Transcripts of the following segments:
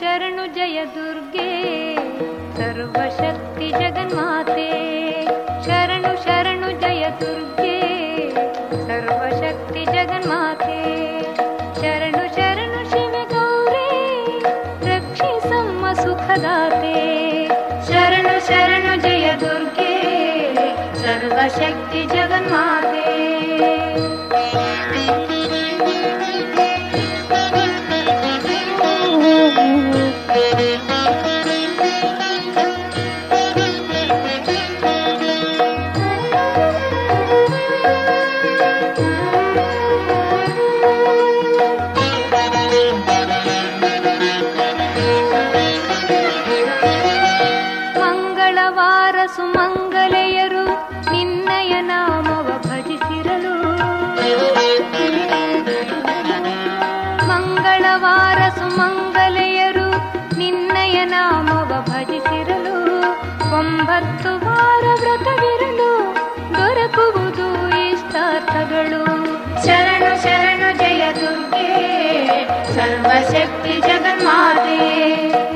शरणु जय दुर्गे सर्वशक्ति जगन्माते। शरणु शरणु जय दुर्गे सर्वशक्ति जगन्माते। शरणु शरणु शिव गौरे रक्षि सम्म सुखदाते। शरणु शरणु जय दुर्गे सर्वशक्ति जगन्माते ಮಂಗಳವಾರ ಸುಮಂಗಲೆಯರು ನಿನ್ನಯ ನಾಮವ ಭಜಿಸಿರಲು. ಮಂಗಳವಾರ ಸುಮಂಗಲೆಯರು ನಿನ್ನಯ ನಾಮವ ಭಜಿಸಿರಲು. ಒಂಬತ್ತು ವಾರ ವ್ರತವಿರಲು, ದೊರಕುವುದು ಇಷ್ಟಾರ್ಥಗಳು. ಶರಣು ಶರಣು, ಜಯ ದುರ್ಗೆ, ಸರ್ವಶಕ್ತಿ ಜಗನ್ಮಾತೆ.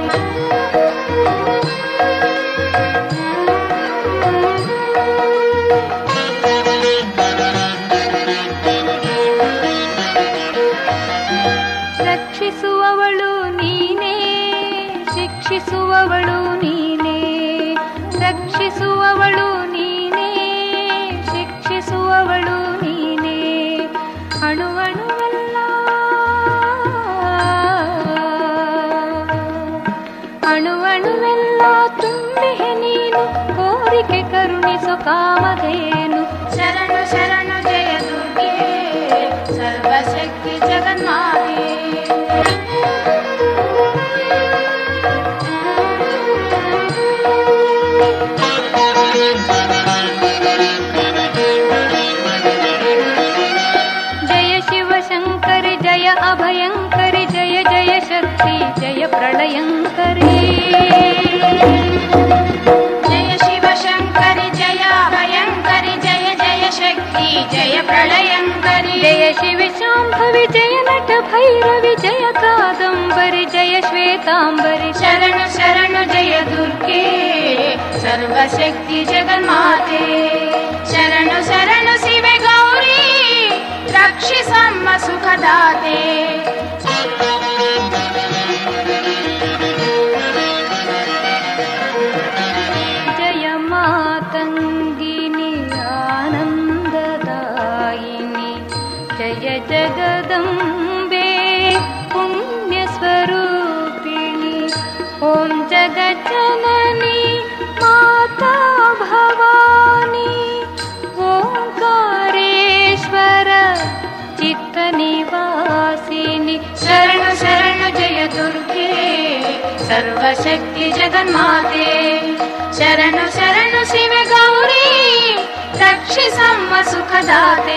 ರಕ್ಷಿಸುವವಳು ನೀನೇ, ಶಿಕ್ಷಿಸುವವಳು ನೀನೇ, ರಕ್ಷಿಸುವವಳು ನೀನೇ, ಶಿಕ್ಷಿಸುವವಳು ನೀನೇ. ಅಣು ಅಣುವಲ್ಲ ಅಣು ತುಂಬಿಹೆ ನೀನು ಕೋರಿಕೆ ಕರುಣಿಸು ಕಾಮಧೇನು. ಶರಣು ಶರಣು. शाम्भवि जय नट भैरवि जय कादम्बरि जय श्वेताम्बरि। शरण शरण जय दुर्गे सर्वशक्ति जगन्माते। शरण शरण शिव गौरी रक्षिसम्म सुखदाते जगदम्बे पुण्यस्वरूपिणि ॐ जगज्जननि माता भवानी। ओङ्कारेश्वर चित्तनिवासिनि। शरण शरण जय दुर्गे। सर्वशक्ति जगन्माते शरण शरण शिव गौरी रक्षिसम्म सुखदाते